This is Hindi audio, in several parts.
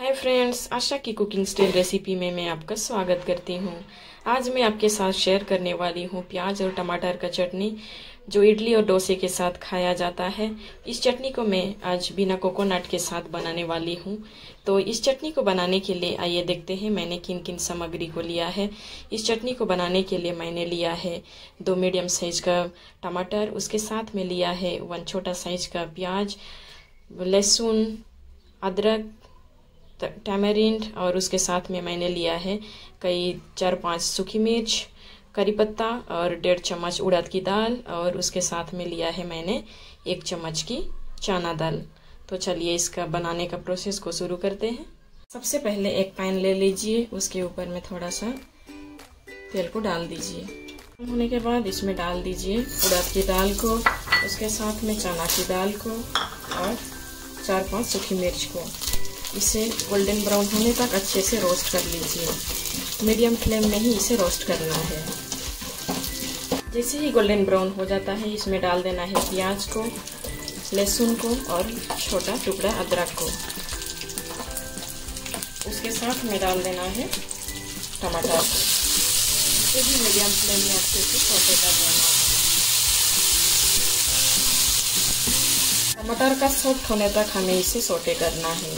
हाय फ्रेंड्स आशा की कुकिंग स्टाइल रेसिपी में मैं आपका स्वागत करती हूँ। आज मैं आपके साथ शेयर करने वाली हूँ प्याज और टमाटर का चटनी, जो इडली और डोसे के साथ खाया जाता है। इस चटनी को मैं आज बिना कोकोनट के साथ बनाने वाली हूँ। तो इस चटनी को बनाने के लिए आइए देखते हैं, मैंने किन किन सामग्री को लिया है। इस चटनी को बनाने के लिए मैंने लिया है दो मीडियम साइज़ का टमाटर, उसके साथ में लिया है वन छोटा साइज़ का प्याज, लहसुन, अदरक टैमरिंड और उसके साथ में मैंने लिया है कई चार पाँच सूखी मिर्च, करी पत्ता और डेढ़ चम्मच उड़द की दाल और उसके साथ में लिया है मैंने एक चम्मच की चना दाल। तो चलिए इसका बनाने का प्रोसेस को शुरू करते हैं। सबसे पहले एक पैन ले लीजिए, उसके ऊपर में थोड़ा सा तेल को डाल दीजिए। होने के बाद इसमें डाल दीजिए उड़द की दाल को, उसके साथ में चना की दाल को और चार पाँच सूखी मिर्च को। इसे गोल्डन ब्राउन होने तक अच्छे से रोस्ट कर लीजिए। मीडियम फ्लेम में ही इसे रोस्ट करना है। जैसे ही गोल्डन ब्राउन हो जाता है, इसमें डाल देना है प्याज को, लहसुन को और छोटा टुकड़ा अदरक को। उसके साथ में डाल देना है टमाटर। इसे भी मीडियम फ्लेम में अच्छे से सोटे कर लेना टमाटर का सॉफ्ट होने तक हमें इसे सोटे करना है।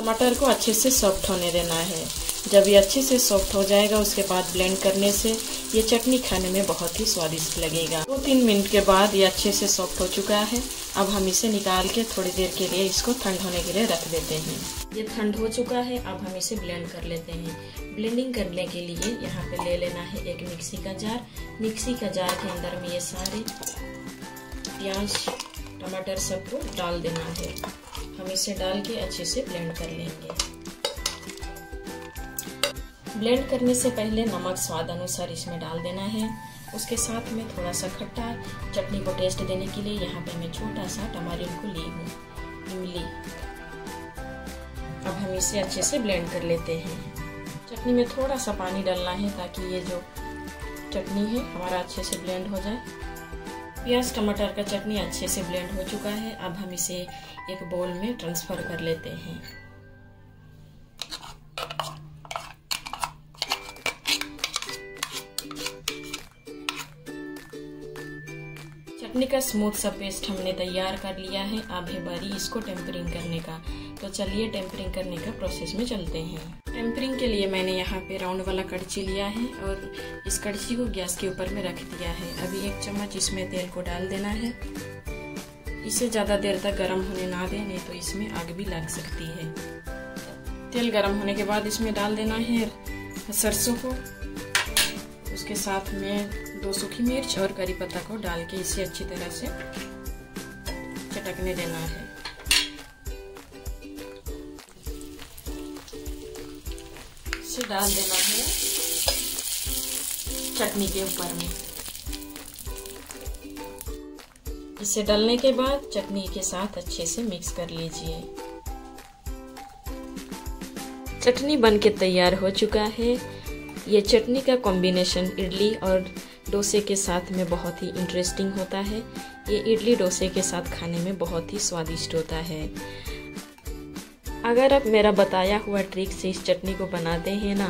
टमाटर को अच्छे से सॉफ्ट होने देना है। जब ये अच्छे से सॉफ्ट हो जाएगा, उसके बाद ब्लेंड करने से ये चटनी खाने में बहुत ही स्वादिष्ट लगेगा। दो तीन मिनट के बाद ये अच्छे से सॉफ्ट हो चुका है। अब हम इसे निकाल के थोड़ी देर के लिए इसको ठंड होने के लिए रख देते हैं। ये ठंड हो चुका है, अब हम इसे ब्लेंड कर लेते हैं। ब्लेंडिंग करने के लिए यहाँ पे ले लेना है एक मिक्सी का जार। मिक्सी का जार के अंदर में ये सारे प्याज टमाटर सबको डाल देना है। हम इसे डाल के अच्छे से ब्लेंड कर लेंगे। ब्लेंड करने से पहले नमक स्वाद अनुसार इसमें डाल देना है। उसके साथ में थोड़ा सा खट्टा चटनी को टेस्ट देने के लिए यहाँ पे मैं छोटा सा टमारिन को ली हूँ। इमली अब हम इसे अच्छे से ब्लेंड कर लेते हैं। चटनी में थोड़ा सा पानी डालना है ताकि ये जो चटनी है, हमारा अच्छे से ब्लेंड हो जाए। प्याज, टमाटर का चटनी अच्छे से ब्लेंड हो चुका है। अब हम इसे एक बोल में ट्रांसफ़र कर लेते हैं। चटनी का स्मूथ सा पेस्ट हमने तैयार कर लिया है। अब है बारी इसको टेम्परिंग करने का। तो चलिए टेम्परिंग करने का प्रोसेस में चलते हैं। टेम्परिंग के लिए मैंने यहाँ पे राउंड वाला कड़ची लिया है और इस कड़ची को गैस के ऊपर में रख दिया है। अभी एक चम्मच इसमें तेल को डाल देना है। इसे ज़्यादा देर तक गर्म होने ना दें, नहीं तो इसमें आग भी लग सकती है। तेल गर्म होने के बाद इसमें डाल देना है सरसों को। उसके साथ में दो सूखी मिर्च और करी पत्ता को डाल के इसे अच्छी तरह से चटकने देना है। इसे डाल देना है चटनी के ऊपर में। इसे डालने के बाद चटनी के साथ अच्छे से मिक्स कर लीजिए। चटनी बन के तैयार हो चुका है। ये चटनी का कॉम्बिनेशन इडली और डोसे के साथ में बहुत ही इंटरेस्टिंग होता है। ये इडली डोसे के साथ खाने में बहुत ही स्वादिष्ट होता है। अगर आप मेरा बताया हुआ ट्रिक से इस चटनी को बनाते हैं ना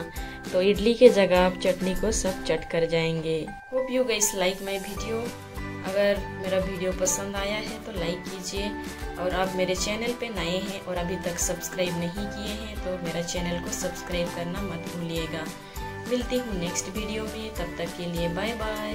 तो इडली के जगह आप चटनी को सब चट कर जाएँगे। Hope you guys like my video अगर मेरा वीडियो पसंद आया है तो लाइक कीजिए। और आप मेरे चैनल पे नए हैं और अभी तक सब्सक्राइब नहीं किए हैं तो मेरा चैनल को सब्सक्राइब करना मत भूलिएगा। मिलती हूँ नेक्स्ट वीडियो में, तब तक के लिए बाय बाय